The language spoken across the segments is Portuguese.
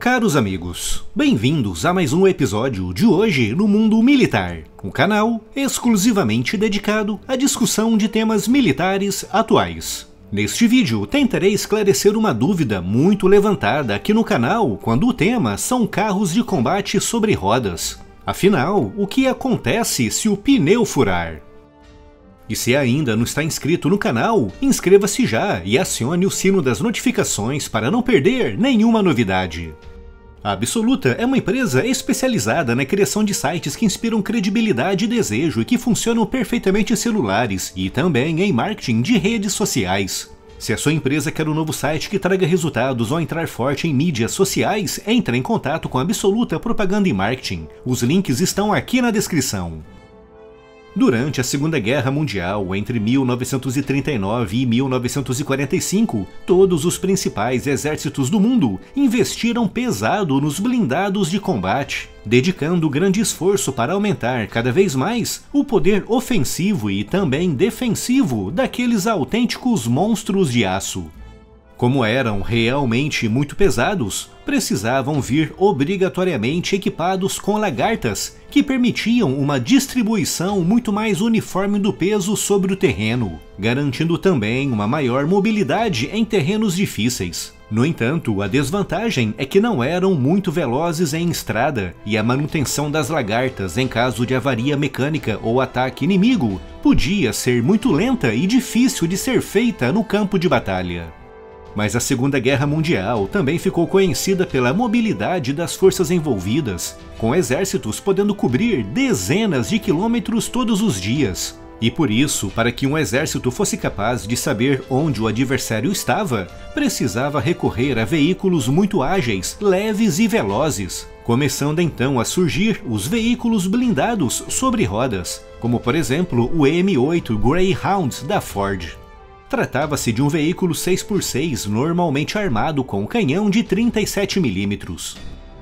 Caros amigos, bem-vindos a mais um episódio de hoje no Mundo Militar, um canal exclusivamente dedicado à discussão de temas militares atuais. Neste vídeo, tentarei esclarecer uma dúvida muito levantada aqui no canal quando o tema são carros de combate sobre rodas. Afinal, o que acontece se o pneu furar? E se ainda não está inscrito no canal, inscreva-se já e acione o sino das notificações para não perder nenhuma novidade. A Absoluta é uma empresa especializada na criação de sites que inspiram credibilidade e desejo e que funcionam perfeitamente em celulares e também em marketing de redes sociais. Se a sua empresa quer um novo site que traga resultados ou entrar forte em mídias sociais, entre em contato com a Absoluta Propaganda e Marketing. Os links estão aqui na descrição. Durante a Segunda Guerra Mundial, entre 1939 e 1945, todos os principais exércitos do mundo investiram pesado nos blindados de combate, dedicando grande esforço para aumentar cada vez mais o poder ofensivo e também defensivo daqueles autênticos monstros de aço. Como eram realmente muito pesados, precisavam vir obrigatoriamente equipados com lagartas, que permitiam uma distribuição muito mais uniforme do peso sobre o terreno, garantindo também uma maior mobilidade em terrenos difíceis. No entanto, a desvantagem é que não eram muito velozes em estrada, e a manutenção das lagartas em caso de avaria mecânica ou ataque inimigo podia ser muito lenta e difícil de ser feita no campo de batalha. Mas a Segunda Guerra Mundial também ficou conhecida pela mobilidade das forças envolvidas, com exércitos podendo cobrir dezenas de quilômetros todos os dias. E por isso, para que um exército fosse capaz de saber onde o adversário estava, precisava recorrer a veículos muito ágeis, leves e velozes, começando então a surgir os veículos blindados sobre rodas, como por exemplo o M8 Greyhound da Ford. Tratava-se de um veículo 6x6 normalmente armado com um canhão de 37mm.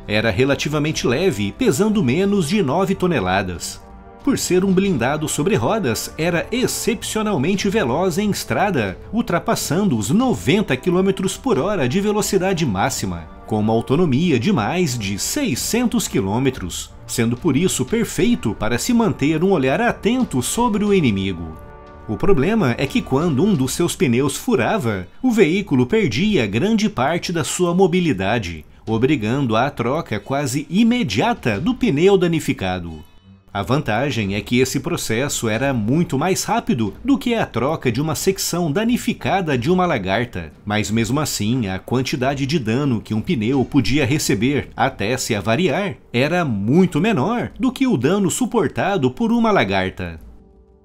Era relativamente leve, pesando menos de 9 toneladas. Por ser um blindado sobre rodas, era excepcionalmente veloz em estrada, ultrapassando os 90 km por hora de velocidade máxima, com uma autonomia de mais de 600 km, sendo por isso perfeito para se manter um olhar atento sobre o inimigo. O problema é que quando um dos seus pneus furava, o veículo perdia grande parte da sua mobilidade, obrigando à troca quase imediata do pneu danificado. A vantagem é que esse processo era muito mais rápido do que a troca de uma secção danificada de uma lagarta, mas mesmo assim a quantidade de dano que um pneu podia receber até se avariar era muito menor do que o dano suportado por uma lagarta.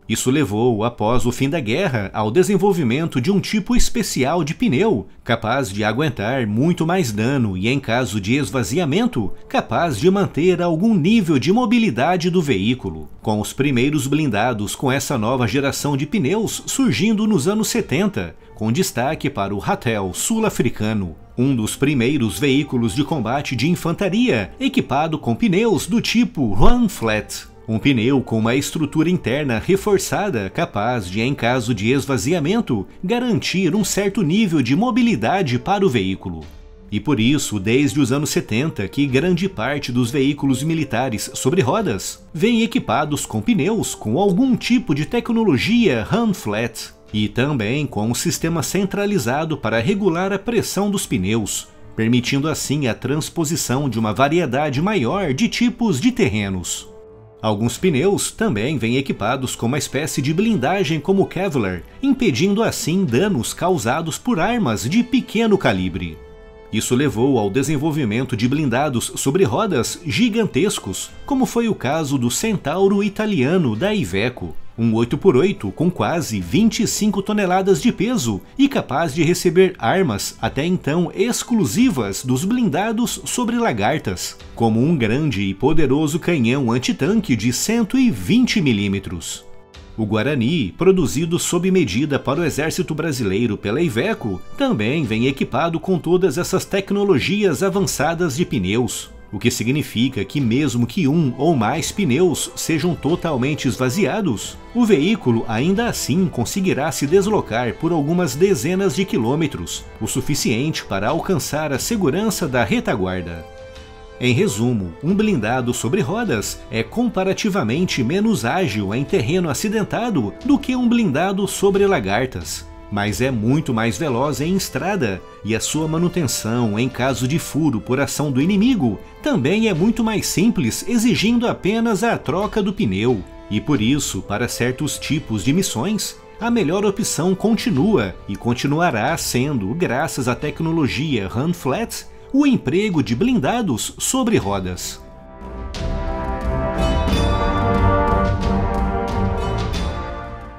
Isso levou, após o fim da guerra, ao desenvolvimento de um tipo especial de pneu, capaz de aguentar muito mais dano e, em caso de esvaziamento, capaz de manter algum nível de mobilidade do veículo, com os primeiros blindados com essa nova geração de pneus surgindo nos anos 70, com destaque para o Ratel sul-africano, um dos primeiros veículos de combate de infantaria equipado com pneus do tipo Run Flat. Um pneu com uma estrutura interna reforçada capaz de, em caso de esvaziamento, garantir um certo nível de mobilidade para o veículo. E por isso, desde os anos 70, que grande parte dos veículos militares sobre rodas vêm equipados com pneus com algum tipo de tecnologia Run Flat e também com um sistema centralizado para regular a pressão dos pneus, permitindo assim a transposição de uma variedade maior de tipos de terrenos. Alguns pneus também vêm equipados com uma espécie de blindagem como Kevlar, impedindo assim danos causados por armas de pequeno calibre. Isso levou ao desenvolvimento de blindados sobre rodas gigantescos, como foi o caso do Centauro italiano da Iveco, um 8x8 com quase 25 toneladas de peso e capaz de receber armas até então exclusivas dos blindados sobre lagartas, como um grande e poderoso canhão antitanque de 120 mm. O Guarani, produzido sob medida para o exército brasileiro pela Iveco, também vem equipado com todas essas tecnologias avançadas de pneus, o que significa que, mesmo que um ou mais pneus sejam totalmente esvaziados, o veículo ainda assim conseguirá se deslocar por algumas dezenas de quilômetros, o suficiente para alcançar a segurança da retaguarda. Em resumo, um blindado sobre rodas é comparativamente menos ágil em terreno acidentado do que um blindado sobre lagartas mas é muito mais veloz em estrada, e a sua manutenção em caso de furo por ação do inimigo também é muito mais simples, exigindo apenas a troca do pneu. E por isso, para certos tipos de missões, a melhor opção continua e continuará sendo, graças à tecnologia Run Flat, o emprego de blindados sobre rodas.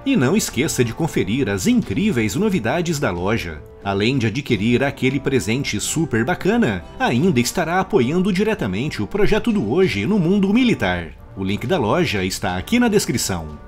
E não esqueça de conferir as incríveis novidades da loja. Além de adquirir aquele presente super bacana, ainda estará apoiando diretamente o projeto do Hoje no mundo militar. O link da loja está aqui na descrição.